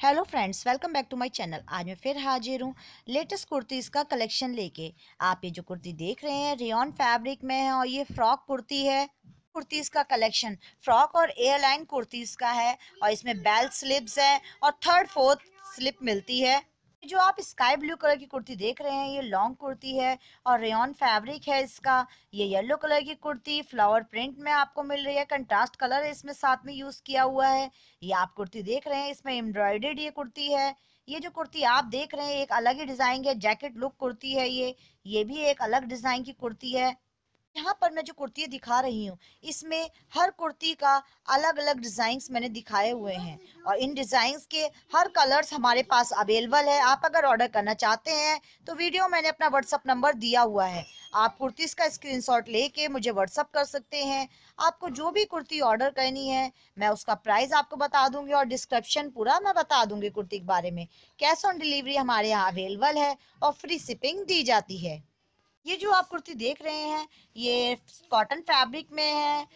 Hello friends welcome back to my channel आज मैं फिर हाजिर हूँ लेटेस्ट कुर्तीज़ का कलेक्शन लेके। आप ये जो कुर्ती देख रहे हैं रियॉन फैब्रिक में है और ये फ्रॉक कुर्ती है। कुर्तीज़ का कलेक्शन फ्रॉक और एयरलाइन कुर्तीज़ का है और इसमें बेल्ट स्लिप्स है और थर्ड फोर्थ स्लिप मिलती है। जो आप स्काई ब्लू कलर की कुर्ती देख रहे हैं, ये लॉन्ग कुर्ती है और रेयन फैब्रिक है इसका। ये येलो कलर की कुर्ती, फ्लावर प्रिंट में आपको मिल रही है, कंट्रास्ट कलर है इसमें साथ में यूज़ किया हुआ है। ये आप कुर्ती देख रहे हैं, इसमें एम्ब्रॉयडेड ये कुर्ती है। ये जो कुर्ती आप देख रहे हैं, एक अलग ही डिज़ाइन है, जैकेट लुक कुर्ती है ये। ये भी एक अलग डिज़ाइन की कुर्ती है। यहाँ पर मैं जो कुर्ती दिखा रही हूँ, इसमें हर कुर्ती का अलग अलग डिज़ाइंस मैंने दिखाए हुए हैं। और इन डिज़ाइंस के हर कलर्स हमारे पास अवेलेबल है। आप अगर ऑर्डर करना चाहते हैं तो वीडियो मैंने अपना व्हाट्सअप नंबर दिया हुआ है। आप कुर्तीज़ का स्क्रीनशॉट लेके मुझे व्हाट्सअप कर सकते हैं। आपको जो भी कुर्ती ऑर्डर करनी है, मैं उसका प्राइस आपको बता दूँगी और डिस्क्रिप्शन पूरा मैं बता दूँगी कुर्ती के बारे में। कैश ऑन डिलीवरी हमारे यहाँ अवेलेबल है और फ्री शिपिंग दी जाती है। ये जो आप कुर्ती देख रहे हैं, ये कॉटन फैब्रिक में है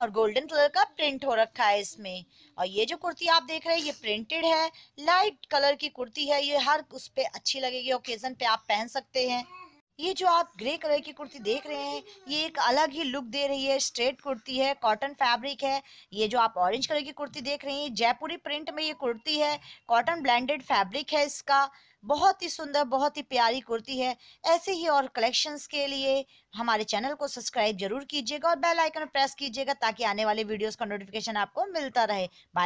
और गोल्डन कलर का प्रिंट हो रखा है इसमें। और ये जो कुर्ती आप देख रहे हैं, ये प्रिंटेड है। लाइट कलर की कुर्ती है। ये हर उस पर अच्छी लगेगी। ओकेजन पे आप पहन सकते हैं। ये जो आप ग्रे कलर की कुर्ती देख रहे हैं, ये एक अलग ही लुक दे रही है, स्ट्रेट कुर्ती है, कॉटन फैब्रिक है। ये जो आप ऑरेंज कलर की कुर्ती देख रहे हैं जयपुरी प्रिंट में ये कुर्ती है, कॉटन ब्लेंडेड फैब्रिक है इसका। बहुत ही सुंदर, बहुत ही प्यारी कुर्ती है। ऐसे ही और कलेक्शंस के लिए हमारे चैनल को सब्सक्राइब ज़रूर कीजिएगा और बेल आइकन प्रेस कीजिएगा ताकि आने वाले वीडियोस का नोटिफिकेशन आपको मिलता रहे। बाय